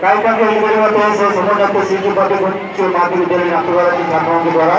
कार्यक्रम के अनुकूल में तो सौ सौ नब्बे सी द्वारा